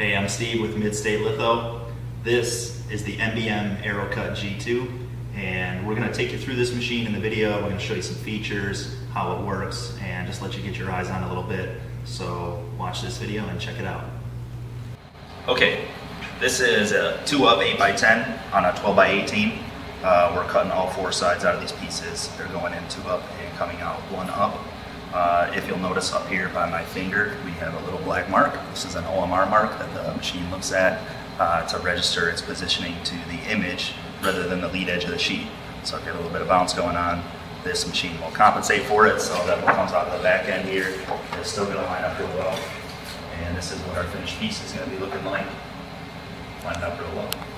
Hey, I'm Steve with Midstate Litho. This is the MBM AeroCut G2 and we're going to take you through this machine in the video. We're going to show you some features, how it works, and just let you get your eyes on a little bit. So watch this video and check it out. Okay, this is a 2 up 8 by 10 on a 12 by 18 uh, we're cutting all four sides out of these pieces. They're going in two up and coming out one up. If you'll notice up here by my finger, we have a little black mark. This is an OMR mark that the machine looks at uh, to register its positioning to the image rather than the lead edge of the sheet. So I've got a little bit of bounce going on. This machine will compensate for it, so that comes out of the back end here is still going to line up real well. And this is what our finished piece is going to be looking like. Lined up real well.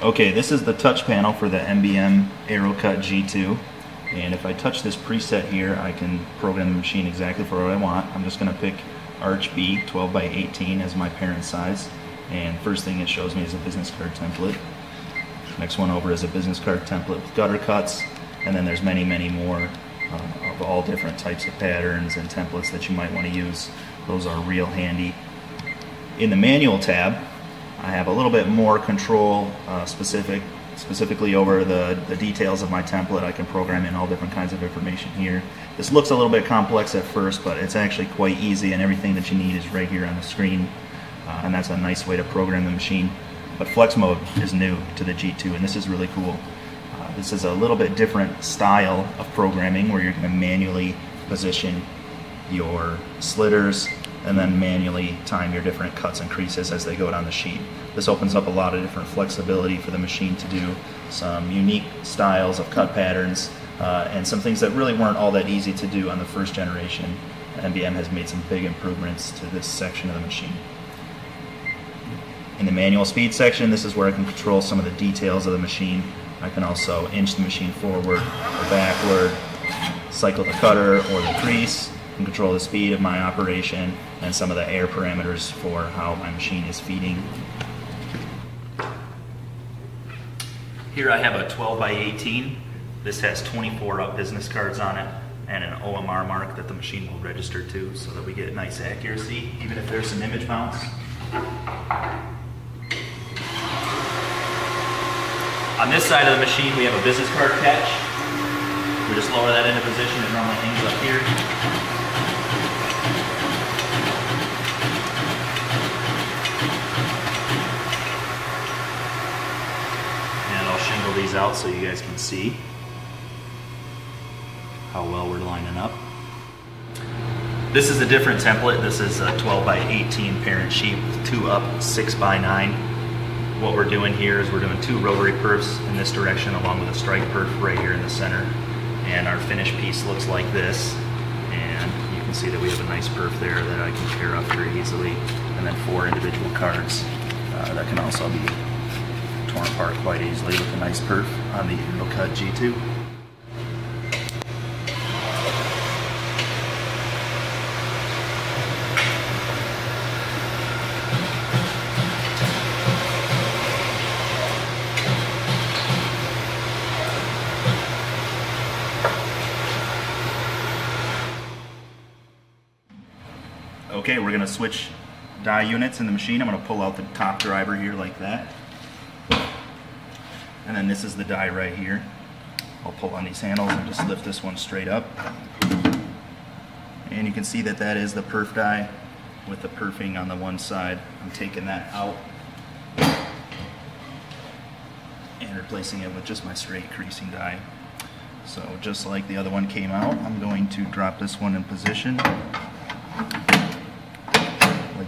Okay, this is the touch panel for the MBM AeroCut G2. And if I touch this preset here, I can program the machine exactly for what I want. I'm just going to pick Arch B 12 by 18 as my parent size. And first thing it shows me is a business card template. Next one over is a business card template with gutter cuts. And then there's many, many more uh, of all different types of patterns and templates that you might want to use. Those are real handy. In the manual tab, I have a little bit more control uh, specific, specifically over the, the details of my template. I can program in all different kinds of information here. This looks a little bit complex at first, but it's actually quite easy and everything that you need is right here on the screen. Uh, and that's a nice way to program the machine. But flex mode is new to the G2 and this is really cool. Uh, this is a little bit different style of programming where you're going to manually position your slitters and then manually time your different cuts and creases as they go down the sheet. This opens up a lot of different flexibility for the machine to do some unique styles of cut patterns uh, and some things that really weren't all that easy to do on the first generation. MBM has made some big improvements to this section of the machine. In the manual speed section, this is where I can control some of the details of the machine. I can also inch the machine forward or backward, cycle the cutter or the crease, and control the speed of my operation and some of the air parameters for how my machine is feeding. Here I have a 12 by 18. This has 24 up business cards on it and an OMR mark that the machine will register to so that we get nice accuracy even if there's some image bounce. On this side of the machine we have a business card catch. We just lower that into position, it normally hangs up here. And I'll shingle these out so you guys can see how well we're lining up. This is a different template. This is a 12 by 18 parent sheet two up, six by nine what we're doing here is we're doing two rotary perfs in this direction along with a strike perf right here in the center. And our finished piece looks like this. And you can see that we have a nice perf there that I can tear up very easily. And then four individual cards uh, that can also be apart quite easily with a nice perf on the Cut G2. Okay, we're gonna switch die units in the machine. I'm gonna pull out the top driver here like that. And then this is the die right here. I'll pull on these handles and just lift this one straight up. And you can see that that is the perf die with the perfing on the one side. I'm taking that out and replacing it with just my straight creasing die. So just like the other one came out, I'm going to drop this one in position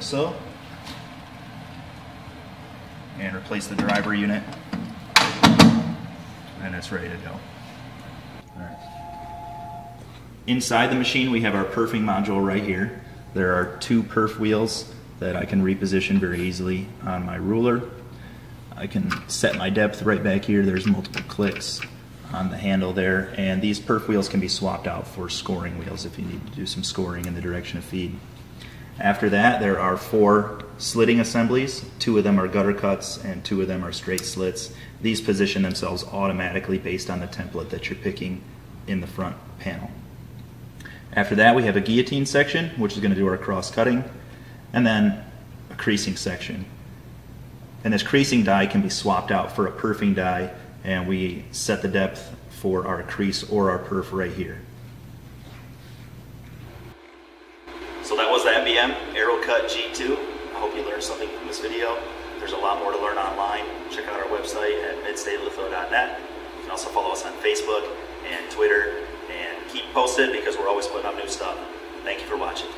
like so. And replace the driver unit. And it's ready to go. Inside the machine we have our perfing module right here. There are two perf wheels that I can reposition very easily on my ruler. I can set my depth right back here. There's multiple clicks on the handle there and these perf wheels can be swapped out for scoring wheels if you need to do some scoring in the direction of feed. After that, there are four slitting assemblies. Two of them are gutter cuts and two of them are straight slits. These position themselves automatically based on the template that you're picking in the front panel. After that, we have a guillotine section, which is going to do our cross cutting, and then a creasing section. And this creasing die can be swapped out for a perfing die, and we set the depth for our crease or our perf right here. So that was the MBM AeroCut G2. I hope you learned something from this video. There's a lot more to learn online. Check out our website at midstatelitho.net. You can also follow us on Facebook and Twitter and keep posted because we're always putting up new stuff. Thank you for watching.